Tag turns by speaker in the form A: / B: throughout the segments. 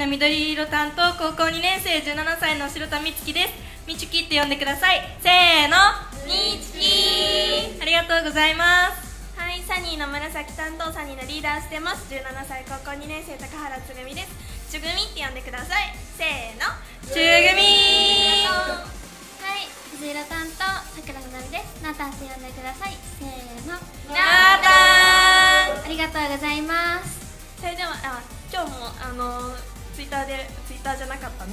A: の
B: 緑色担当高校2年生17歳の白田美月です。みちきって呼んでください。せーの、みちきありがとうございます。
A: はい、サニーの紫担当サニーのリーダーしてます17歳高校2年生高原つぐみですちゅぐみって呼んでくださいせーの
B: ちゅぐみ
C: はい、水色担当さくらみです。ナタンって呼んでください。せーの。
B: なーた
C: ありがとうございます。
A: それではあ今日もあのツイッターでツイッターじゃなかったね。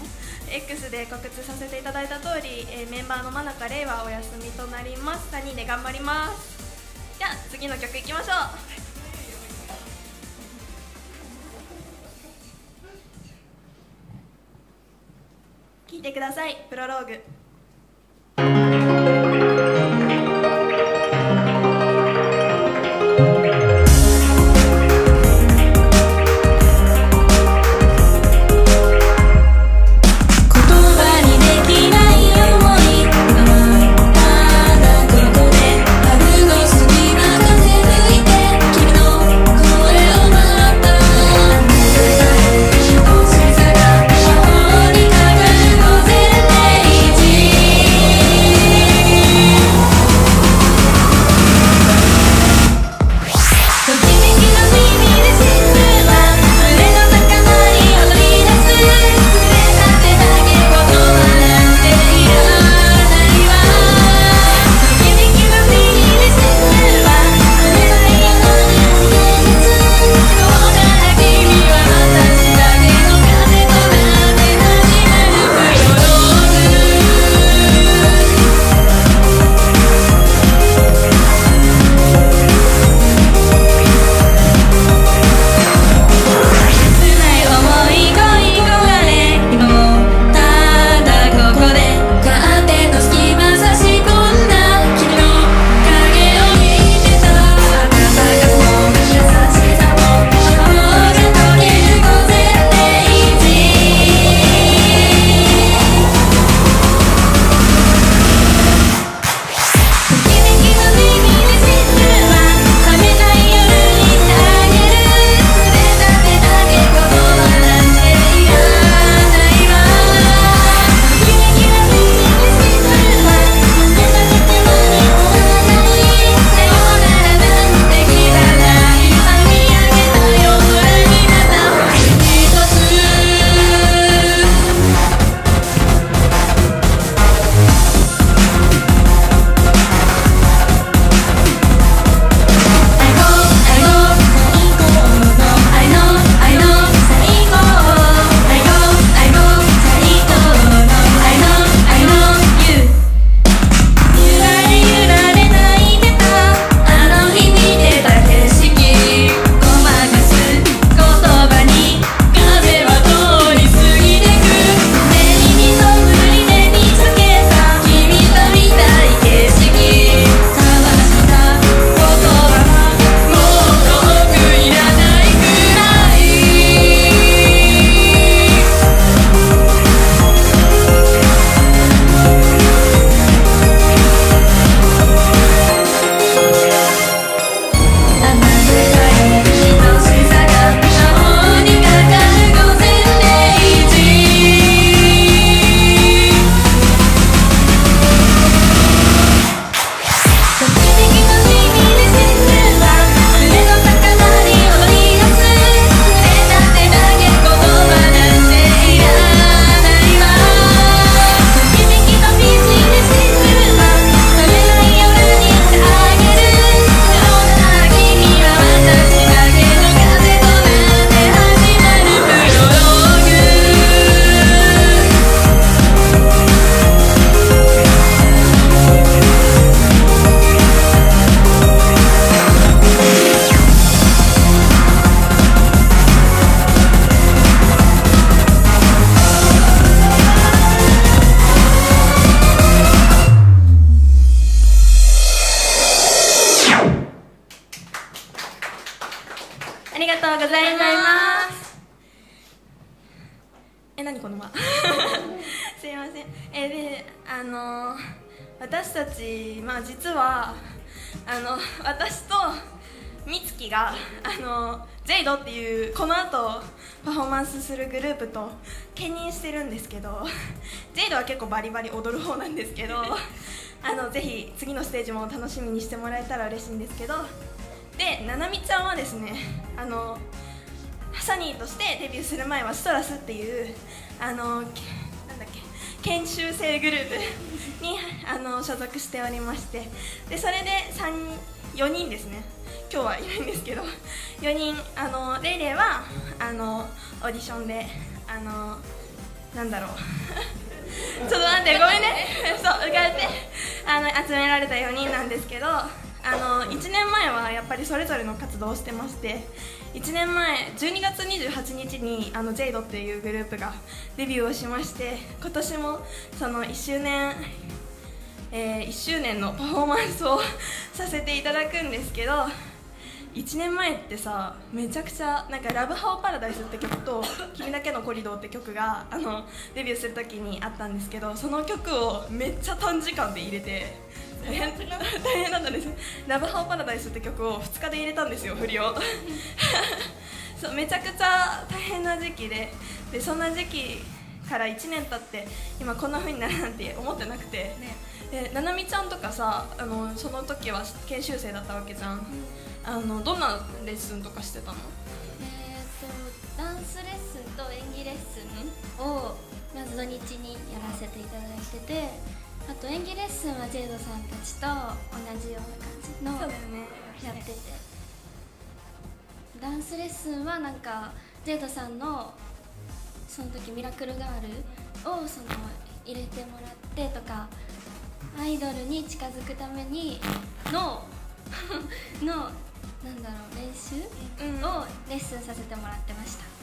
A: X で告知させていただいた通り、えーメンバーの真中玲はお休みとなります。3人で頑張ります。じゃあ次の曲いきましょう。聴いてください。プロローグ。何この間？すいません。えであの私たちまあ実はあの私とみつきがあのジェイドっていうこの後パフォーマンスするグループと兼任してるんですけどジェイドは結構バリバリ踊る方なんですけど あのぜひ次のステージも楽しみにしてもらえたら嬉しいんですけどでななみちゃんはですねあのサニーとしてデビューする前はストラスっていうあのなんだっけ研修生グループにあの所属しておりましてでそれで4人ですね。今日はいないんですけど4人あのレイレイはあのオーディションであのなんだろう。ちょっと待ってごめんね。そう浮かれてあの集められた4人なんですけどあの1年前はやっぱりそれぞれの活動をしてまして1年前12月28日にあの JADE っていうグループがデビューをしまして今年もその1周年えー1周年のパフォーマンスをさせていただくんですけど1年前ってさめちゃくちゃなんか「ラブハオパラダイス」って曲と「君だけのコリドー」って曲があのデビューする時にあったんですけどその曲をめっちゃ短時間で入れて大変大変だったんです「ラブハオパラダイス」って曲を2日で入れたんですよ振りを。そうめちゃくちゃ大変な時期で。でそんな時期から1年経って今こんな風になるなんて思ってなくて、でななみちゃんとかさあのその時は研修生だったわけじゃん、あのどんなレッスンとかしてたの？
C: えー、とダンスレッスンと演技レッスンをまず土日にやらせていただいててあと演技レッスンはジェイドさんたちと同じような感じの
A: ね。
C: やってて。ダンスレッスンはなんかジェイドさんのその時ミラクルガールをその入れてもらってとかアイドルに近づくためにの のなんだろう練習
A: うん。
C: をレッスンさせてもらってました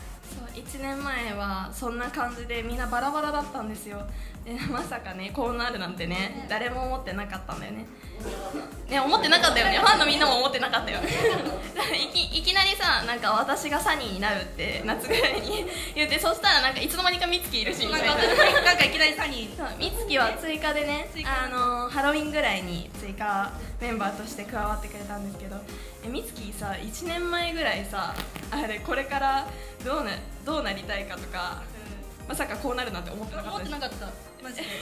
A: 1年前はそんな感じでみんなバラバラだったんですよ。でまさかねこうなるなんてね。誰も思ってなかったんだよねね思ってなかったよね。ファンのみんなも思ってなかったよ。いきいきなりさなんか私がサニーになるって夏ぐらいに言ってそしたらなんかいつの間にか美月いるしみたいな。
B: なんかいきなりサニー。
A: そう美月は追加でねあのハロウィンぐらいに追加メンバーとして加わってくれたんですけどえ美月さ1年前ぐらいさあれこれからどうなどうなりたいかとかまさかこうなるなんて思ってなかった
B: 思ってなかった。マジで。
A: い や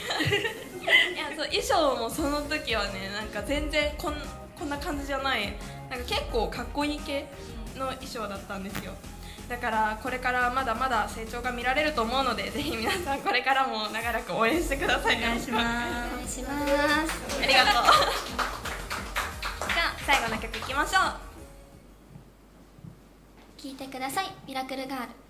A: そう衣装もその時はねなんか全然こんこんな感じじゃない。なんか結構かっこいい系の衣装だったんですよ。だからこれからまだまだ成長が見られると思うのでぜひ皆さんこれからも長らく応援してください。
B: お願いします。
C: お願いします。
A: ありがとうじゃあ最後の曲いきましょう。
C: 聞いてください。ミラクルガール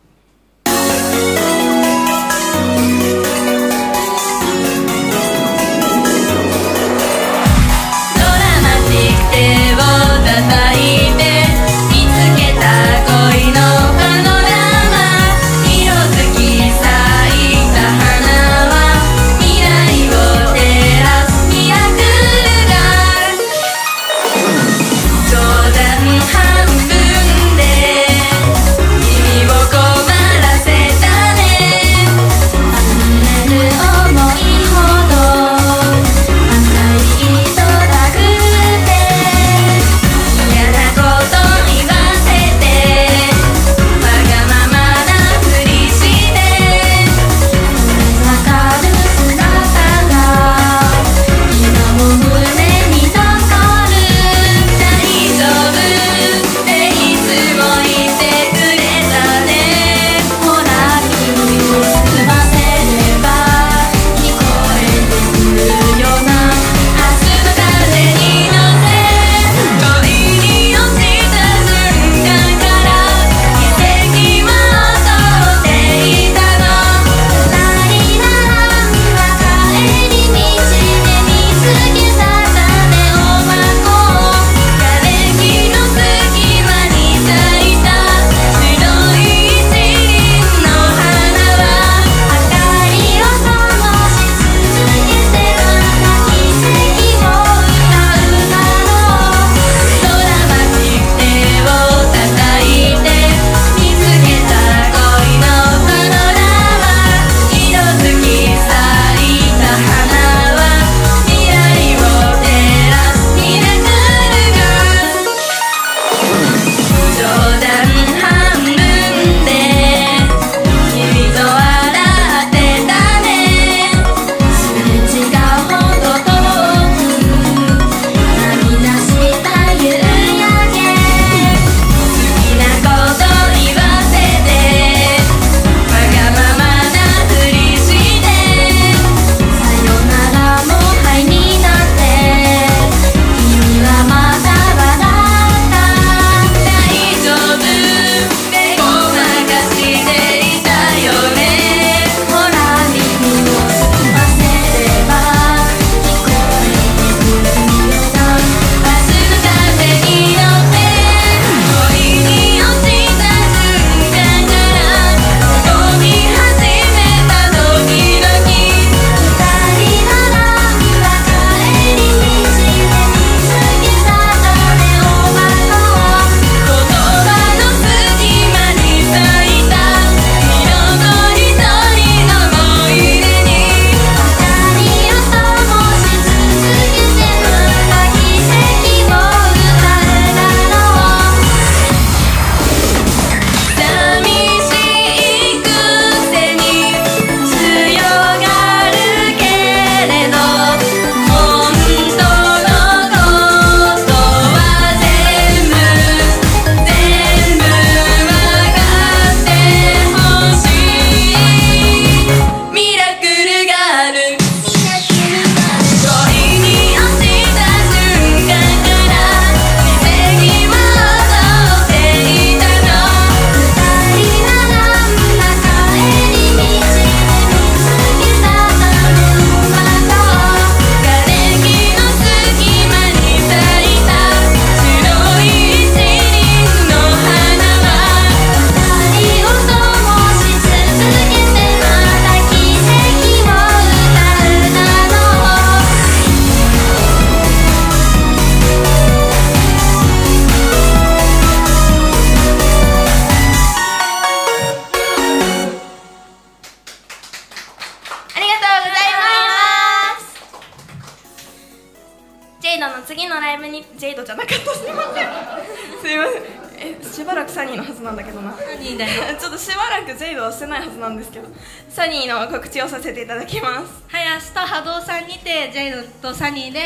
A: ないはずなんですけどサニーの告知をさせていただきます。
B: はい明日波動さんにてジェイドとサニーで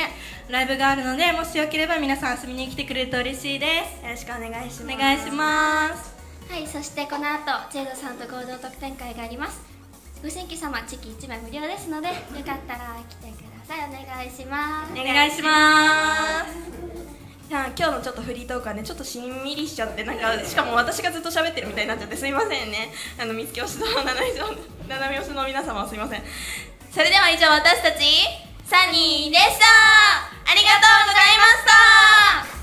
B: ライブがあるのでもしよければ皆さん遊びに来てくれると嬉しいです。
A: よろしくお願いします。
B: お願いします。
C: はいそしてこの後ジェイドさんと合同特典会があります。ご新規様チキ1枚無料ですのでよかったら来てください。お願いします。
B: お願いします
A: 今日のちょっとフリートークはねちょっとしんみりしちゃってなんかしかも私がずっと喋ってるみたいになっちゃってすいませんね。あの見つけ推しの七尾 七尾推しの皆様はすいません。それでは以上私たちサニーでした。ありがとうございました